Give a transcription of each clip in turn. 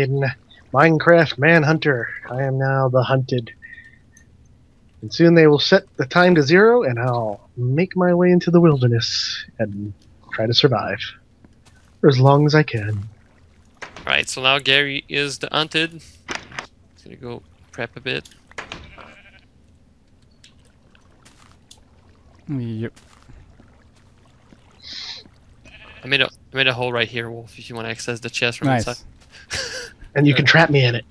in Minecraft Manhunter. I am now the hunted. And soon they will set the time to zero, and I'll make my way into the wilderness and try to survive for as long as I can. Right, so now Gary is the hunted. He's gonna go prep a bit. Yep. I made a I made a hole right here, Wolf, if you want to access the chest from Nice. inside. And you can trap me in it.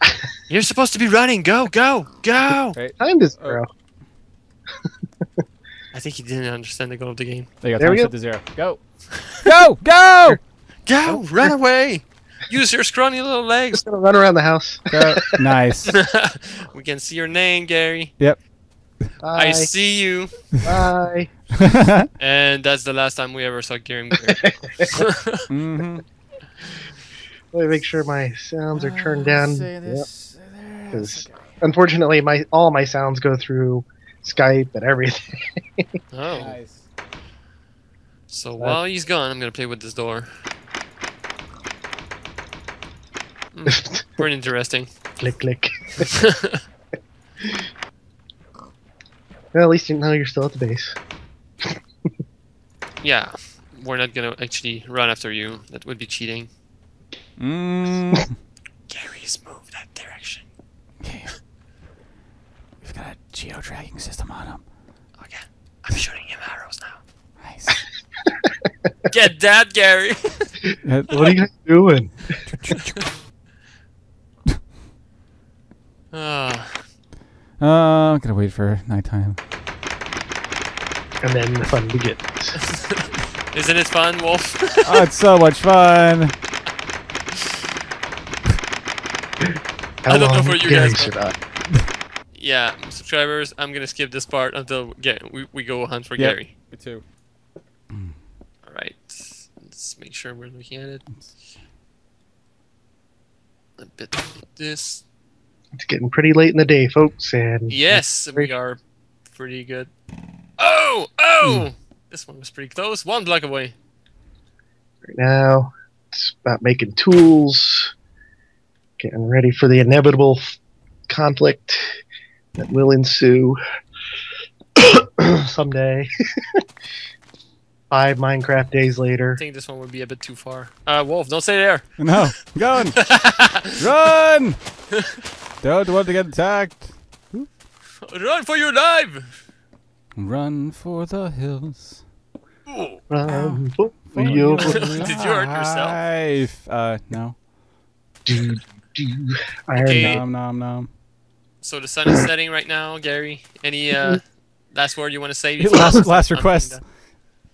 You're supposed to be running. Go, go, go! Time to Oh. zero. I think he didn't understand the goal of the game. There you go. There we Time go. set to zero. Go. go. Go. Go, run away! Use your scrawny little legs. Just gonna run around the house. Go. nice. we can see your name, Gary. Yep. I see you. Bye. And that's the last time we ever saw Gary. mm-hmm. Let me make sure my sounds are turned down. Yep. 'Cause Unfortunately, my all my sounds go through Skype and everything. oh. Nice. So while he's gone, I'm gonna play with this door. Hmm, Pretty interesting. click, click. Well, at least you know you're still at the base. yeah, we're not gonna actually run after you. That would be cheating. Mm. Gary's moved that direction. Okay. We've got a geo tracking system on him. Okay, I'm shooting him arrows now. Nice. Get that, Gary. What are you guys doing? Ah, Uh, I'm gonna wait for nighttime. And then the fun begins. isn't it fun, Wolf? Oh, it's so much fun. How I don't know for you guys, but- survive? yeah, subscribers, I'm gonna skip this part until we, we go hunt for Yep. Gary. Me too. Mm. All right, let's make sure we're looking at it. A bit like this. It's getting pretty late in the day, folks, and Yes, we are pretty good. Oh, oh! Hmm. This one was pretty close. One block away. right now it's about making tools, getting ready for the inevitable conflict that will ensue someday. Five Minecraft days later. I think this one would be a bit too far. Uh, Wolf, don't stay there. No, I'm. Run! Don't want to get attacked. Run for your life! Run for the hills. Ooh. Run for For your Did you hurt yourself? life. Uh, no. Do, do, Iron Okay. Nom nom nom. So the sun is setting right now, Gary. Any uh, last word you want to say? Last- last request.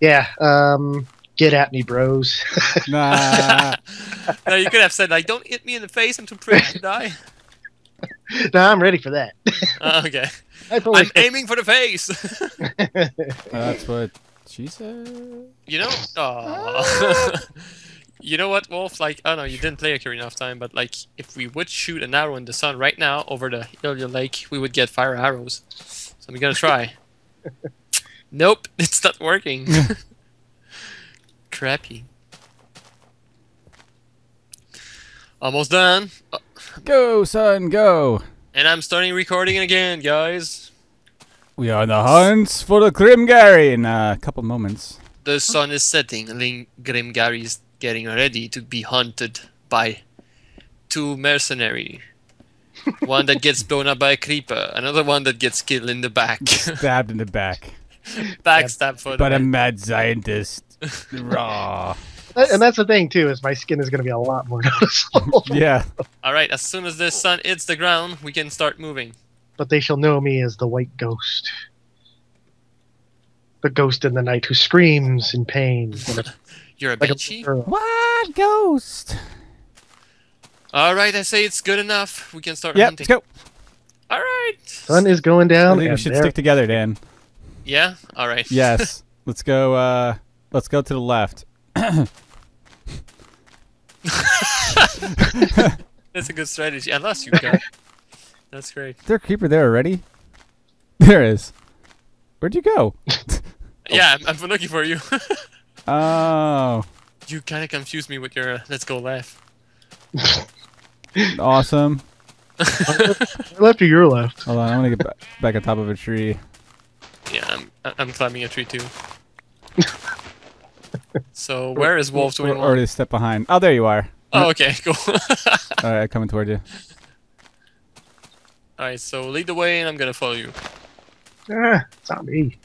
Yeah, um, get at me, bros. Nah. no, you could have said like, "Don't hit me in the face. I'm too pretty to die." no, I'm ready for that. Uh, okay. I fully I'm aiming for the face. That's what she said. you know? Aw. You know what, Wolf? Like, I don't know, you didn't play Ocarina of Time, but like, if we would shoot an arrow in the sun right now over the Hylia Lake, we would get fire arrows. So I'm gonna try. nope, it's not working. Crappy. Almost done. Uh, Go, son, go. And I'm starting recording again, guys. We are on the hunt for the Grimgary in a couple moments. The sun is setting, and then Grimgary is getting ready to be hunted by two mercenary. one that gets blown up by a creeper, another one that gets killed in the back. Stabbed in the back. Backstab for But a mad scientist. Raw. And that's the thing too is my skin is going to be a lot more noticeable. Yeah. Alright, as soon as the sun hits the ground, we can start moving. But they shall know me as the White Ghost, the ghost in the night who screams in pain. You're a like a banshee? girl. What ghost? Alright, I say it's good enough. We can start Yep, hunting. let's go. Alright. Sun is going down. I down. think we should there- stick together, Dan. Yeah? Alright. Yes. let's go, uh, let's go to the left. That's a good strategy. I lost you, guy. That's great. Is there a creeper there already? There is. Where'd you go? Yeah, I'm, I'm looking for you. Oh. you kind of confused me with your uh, let's go left. Awesome. left or your left? Hold on, I'm gonna get back, back on top of a tree. Yeah, I'm I'm climbing a tree too. so where is Wolf Or, twenty or one? a step behind. Oh, there you are. Oh, okay, cool. All right, coming toward you. All right, so lead the way, and I'm gonna follow you. Ah, it's not me.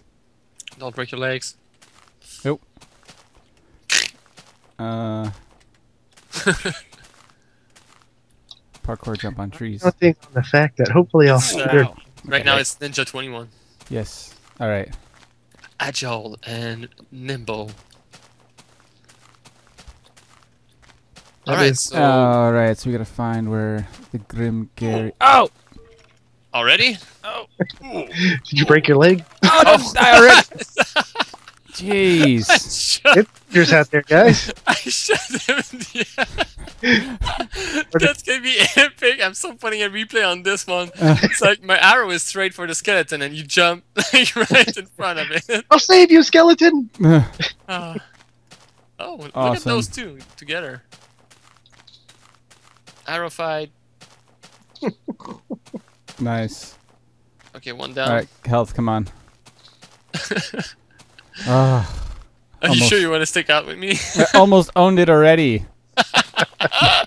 Don't break your legs. Uh, parkour jump on trees. Nothing on the fact that hopefully I'll. So, there- right now it's Ninja twenty one. Yes. All right. Agile and nimble. All right. So... All right. So we gotta find where the Grim Gary. Oh! already? Oh. Did you break your leg? Oh, don't die already! Jeez. Shut- Yours out there, guys. I shot him in the air. That's gonna be epic. I'm so putting a replay on this one. It's like my arrow is straight for the skeleton, and you jump like right in front of it. I'll save you, skeleton. Ah. oh, look at those two together. Arrow fight. nice. Okay, one down. All right, health. Come on. Ah. Are you sure you want to stick out with me? I almost owned it already. I'm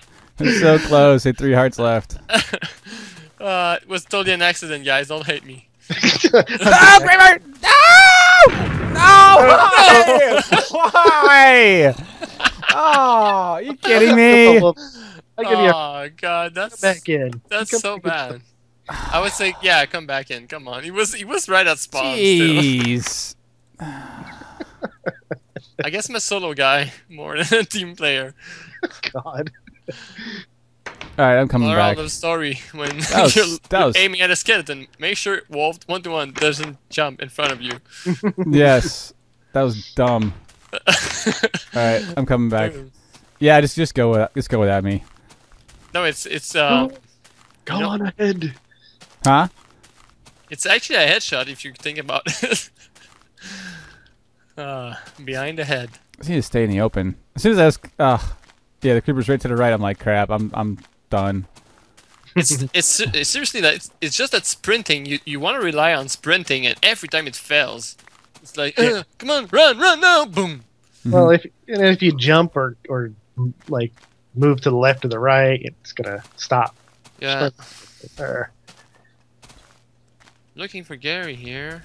so close. Hit three hearts left. uh, it was totally an accident, guys. Don't hate me. Oh, Kramer! No! No! Why? Why? Oh, you kidding me? I'll give you a Oh god, that's back in. that's Come so back bad. I would say, yeah, come back in. Come on, he was he was right at spawn. Still. Jeez. I guess I'm a solo guy more than a team player. God. All right, I'm coming Moral back. of the story: When That was- you're, that you're was- aiming at a skeleton, make sure Wolf one to one doesn't jump in front of you. Yes, that was dumb. All right, I'm coming back. Yeah, just just go with just go without me. No, it's it's uh Go know- on ahead. Huh? it's actually a headshot if you think about it. Uh, behind the head. I need to stay in the open. As soon as I was, uh, yeah, the creeper's right to the right. I'm like, crap. I'm I'm done. It's it's, it's seriously that it's, it's just that sprinting. You you want to rely on sprinting, and every time it fails, it's like, Yeah. "Uh, come on, run, run, no, boom. Well, if and if you jump or or like move to the left or the right, it's gonna stop. Yeah, Or, looking for Gary here.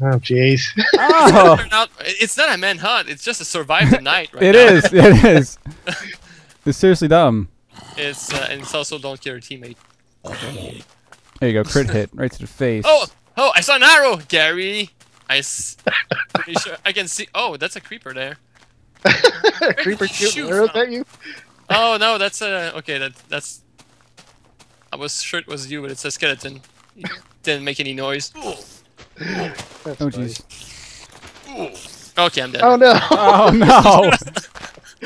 Oh, jeez. Oh, Turn it's not a manhunt it's just a survive the night right it now. is. It is. It's seriously dumb. It's uh, and it's also don't kill your teammate. There you go, crit hit right to the face. Oh, oh! I saw an arrow, Gary. I s- pretty sure I can see. Oh, that's a creeper there. Creeper Shoot shooting arrows at you. Oh no, that's a okay. That that's. I was sure it was you, but it's a skeleton. It didn't make any noise. That's Oh funny. jeez. Okay, I'm dead. Oh no! Oh no!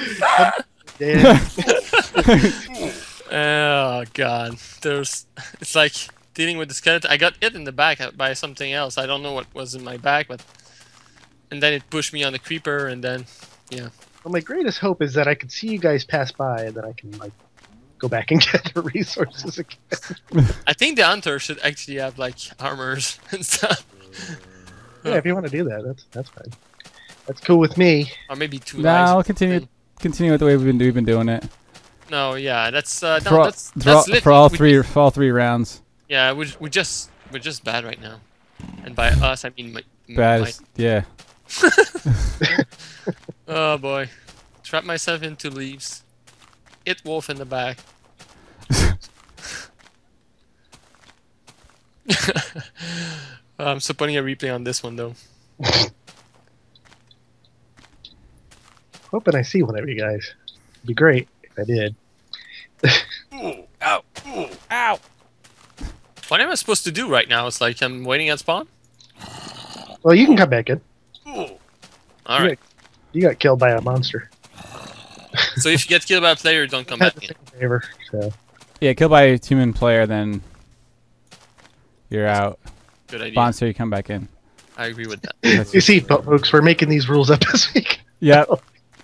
Damn. Oh god, there's. It's like dealing with the skeleton. I got hit in the back by something else. I don't know what was in my back, but. And then it pushed me on the creeper, and then. Yeah. Well, my greatest hope is that I can see you guys pass by, and then I can like go back and get the resources again. I think the hunter should actually have like armors and stuff. Yeah, if you want to do that, that's that's fine. That's cool with me. Or maybe two no, lives. I'll continue. Continue with the way we've been, we've been doing it No, yeah, that's uh, no, for, all- that's, for, that's all, for all We- three for all three rounds. Yeah, we we just we're just bad right now, and by us I mean my. Bad. my as- yeah. oh boy, trap myself into leaves. Hit wolf in the back. I'm still putting a replay on this one though. Hoping I see one of you guys. It'd be great if I did. ooh, Ow! ooh, Ow! What am I supposed to do right now? It's like I'm waiting at spawn. Well, you can come back in. All right. You got killed by a monster. So if you get killed by a player, don't come back the in. favor. So Yeah, kill by a human player, then you're out. Good idea. Sponsor, you come back in. I agree with that. You see, but folks, we're making these rules up this week. Yep.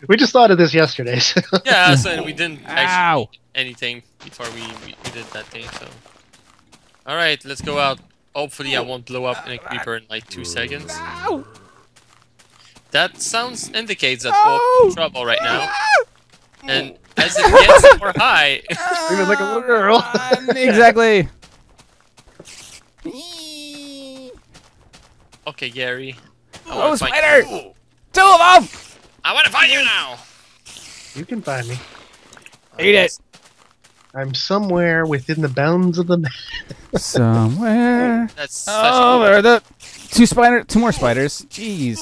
We just thought of this yesterday. So. Yeah, so we didn't actually Ow! anything before we, we, we did that thing. So, all right, let's go out. Hopefully, I won't blow up in a creeper in like two seconds. Ow! That sounds indicates that we're in trouble right now. And as it gets more high, Even like a little girl. Exactly. Okay, Gary. I Oh, oh wanna spider! you. Two of them! I want to find you now. You can find me. Eat it. I'm somewhere within the bounds of the map. Somewhere. That's such Oh, cool. there are the two spider, two more spiders. Jeez.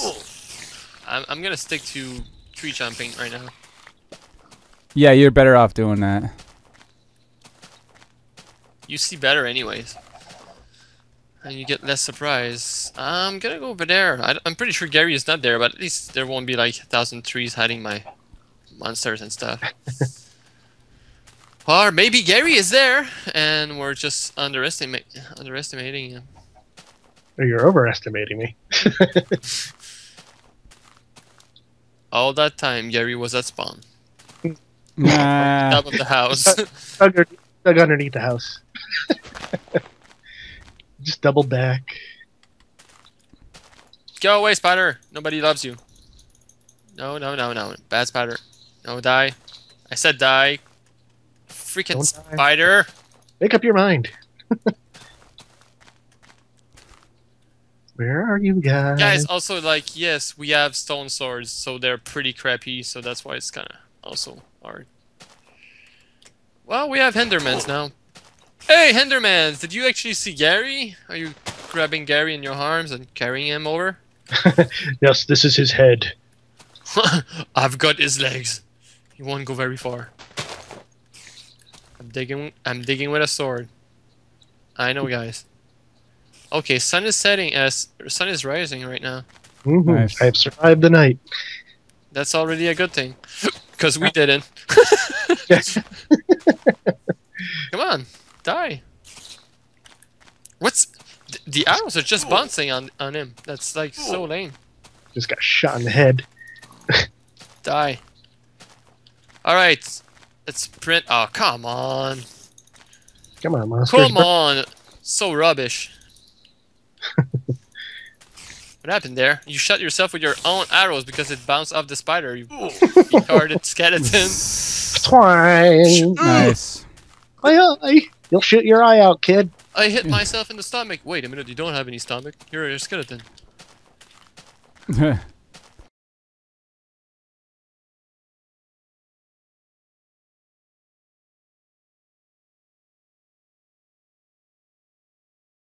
I'm, I'm gonna stick to tree jumping right now. Yeah, you're better off doing that. You see better anyways. And you get less surprise. I'm gonna go over there. I, am pretty sure Gary is not there, but at least there won't be like a thousand trees hiding my monsters and stuff. or maybe Gary is there, and we're just underestimate underestimating him. Or you're overestimating me. All that time, Gary was at spawn, Nah. top of the house. Dug, dug underneath the house. Just double back. Go away, spider! Nobody loves you. No, no, no, no. Bad spider. No, die. I said die. Freaking Don't die. spider! Make up your mind. Where are you guys? Guys, also, like, yes, we have stone swords, so they're pretty crappy, so that's why it's kind of also hard. Well, we have Hendermans now. Hey, Hendermans! Did you actually see Gary? Are you grabbing Gary in your arms and carrying him over? yes, this is his head. I've got his legs. He won't go very far. I'm digging. I'm digging with a sword. I know, guys. Okay, sun is setting. As sun is rising right now. Mhm. Nice. I have survived the night. That's already a good thing, because we didn't. Come on, die. What's th- the arrows are just bouncing on on him? That's like so lame. Just got shot in the head. Die. All right, let's print. Oh, come on. Come on, monsters. Come on! So rubbish. what happened there? You shot yourself with your own arrows because it bounced off the spider, you retarded skeleton. Twang. Nice. Aye, aye. You'll shoot your eye out, kid. I hit hmm. myself in the stomach. Wait a minute, you don't have any stomach. You're a skeleton.